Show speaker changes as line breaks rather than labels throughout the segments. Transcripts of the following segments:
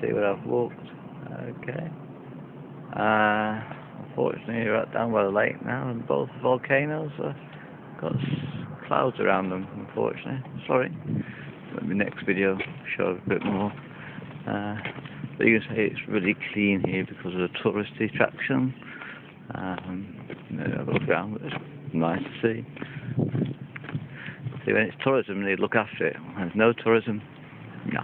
See what I've walked. Okay. Uh, unfortunately, right down by the lake now, and both volcanoes have got clouds around them. Unfortunately, sorry. Maybe next video show a bit more. Uh, but you can say it's really clean here because of the touristy attraction. Um, look around, but it's nice to see. See, when it's tourism, they look after it. When there's no tourism, no.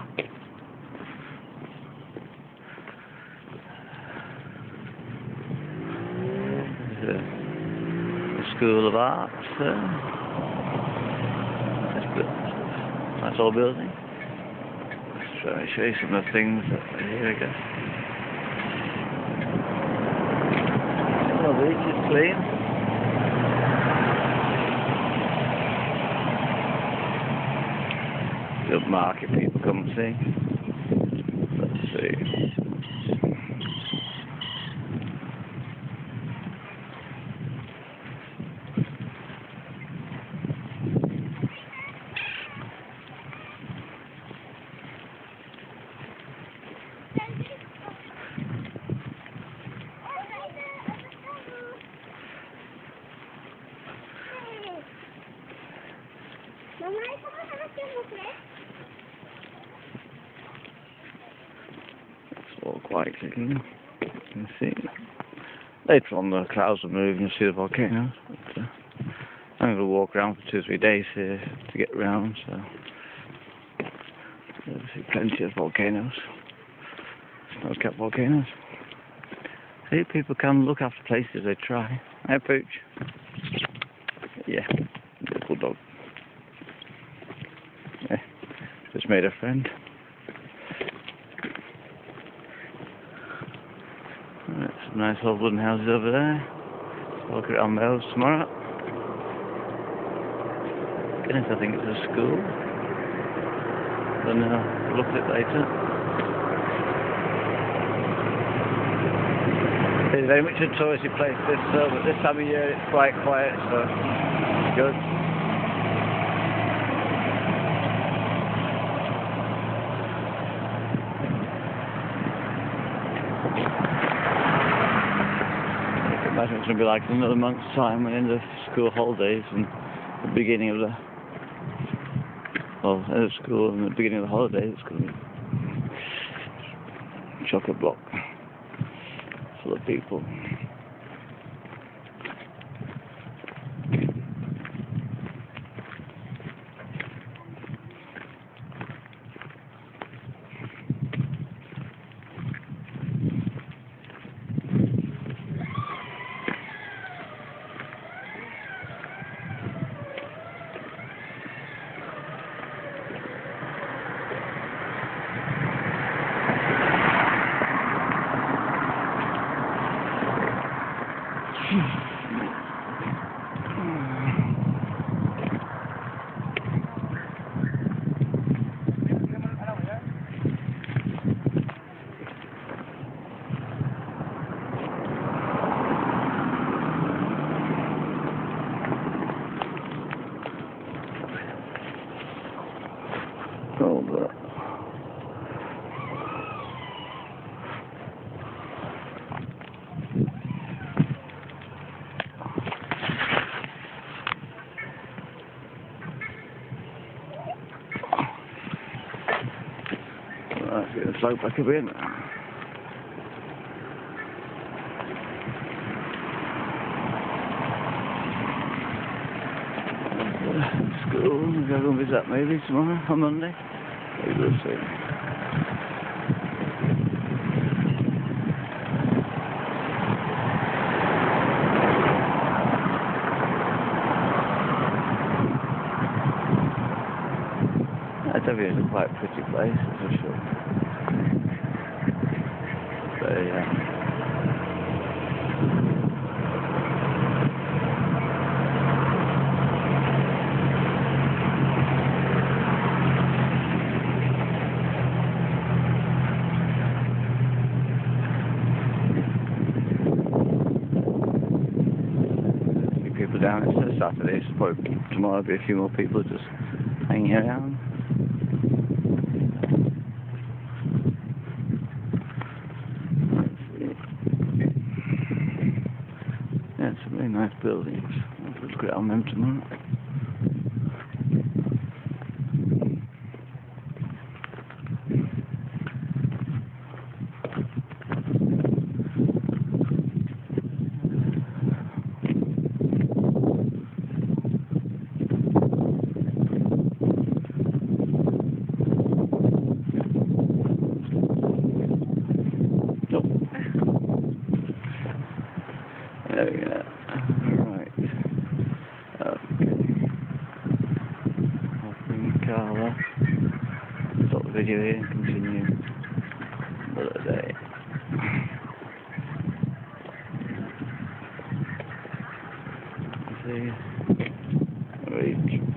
There's a, a School of Arts. That's good. Nice old building. I'll show you some of the things. Here we go. Oh, the beach is clean. Good market people come and see. Let's see. It's all quite clean. You can see. Later on, the clouds will move and you'll see the volcanoes. But, uh, I'm going to walk around for two or three days here to get round, so see plenty of volcanoes. Snow-capped volcanoes. See, people come look after places they try. Hey, Pooch. Yeah, just made a friend. Right, some nice old wooden houses over there. Walk around those tomorrow. Goodness, I think it's a school. Know. We'll look at it later. It's very much a touristy place this uh, but this time of year it's quite quiet, so good. I can imagine it's going to be like another month's time when in the school holidays and the beginning of the well, end of school and the beginning of the holidays. It's going to be chocolate block full of people. Right, get the slope back a bit. School, we'll go and visit that maybe tomorrow, on Monday. We will see. That's obviously quite pretty place, for sure. Yeah. people down. It's a Saturday, so probably tomorrow there'll be a few more people just hanging around. Very nice buildings. Let's look around them tomorrow. could you hear? Continue. See. Reach.